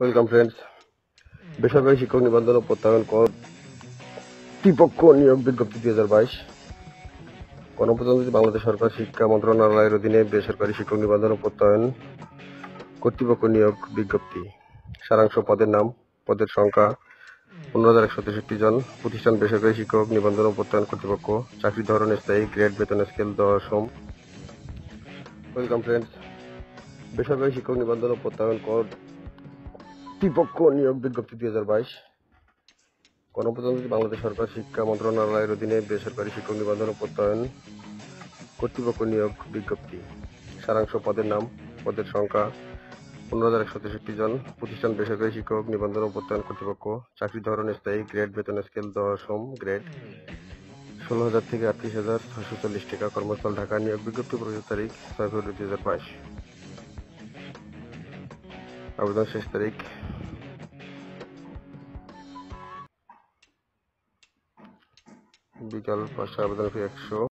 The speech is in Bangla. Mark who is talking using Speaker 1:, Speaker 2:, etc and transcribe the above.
Speaker 1: ওয়েলকাম ফ্রেন্ডস বেসরকারি শিক্ষক নিবন্ধন ও প্রত্যয়ন কর্তৃপক্ষ নিয়োগ বিজ্ঞপ্তি দুই হাজার বাইশ। গণপ্রজাতন্ত্রী বাংলাদেশ সরকার শিক্ষা মন্ত্রণালয়ের অধীনে বেসরকারি শিক্ষক নিবন্ধন ও প্রত্যয়ন কর্তৃপক্ষ নিয়োগ বিজ্ঞপ্তি। সারাংশ পদের নাম, পদের সংখ্যা পনেরো হাজার একশো তেষট্টি জন। প্রতিষ্ঠান বেসরকারি শিক্ষক নিবন্ধন ও প্রত্যয়ন কর্তৃপক্ষ। চাকরি ধরন স্থায়ী, গ্রেড, বেতন স্কেল, দশম। ওয়েলকাম ফ্রেন্ডস বেসরকারি শিক্ষক নিবন্ধন ও প্রত্যয়ন কর্তৃপক্ষ নিয়োগ বিজ্ঞপ্তি দুই হাজার বাইশ। গণপ্রজাতন্ত্রী বাংলাদেশ সরকার শিক্ষা মন্ত্রণালয়ের অধীনে বেসরকারি শিক্ষক নিবন্ধন প্রত্যয়ন কর্তৃপক্ষ নিয়োগ বিজ্ঞপ্তি। সারাংশ পদের নাম, পদের সংখ্যা পনেরো হাজার একশো তেষট্টি জন। প্রতিষ্ঠান বেসরকারি শিক্ষক নিবন্ধন প্রত্যয়ন কর্তৃপক্ষ চাকরি ধরন স্থায়ী, গ্রেড বেতন স্কেল দশম গ্রেড ষোলো হাজার থেকে আটত্রিশ হাজার ছশো চল্লিশ টাকা। কর্মস্থল ঢাকা নিয়োগ বিজ্ঞপ্তি প্রকাশের তারিখ, ছয় ফেব্রুয়ারি দুই হাজার বাইশ। আবেদন শেষ তারিখ। বিকাল পাঁচটা আবেদন ফি একশো।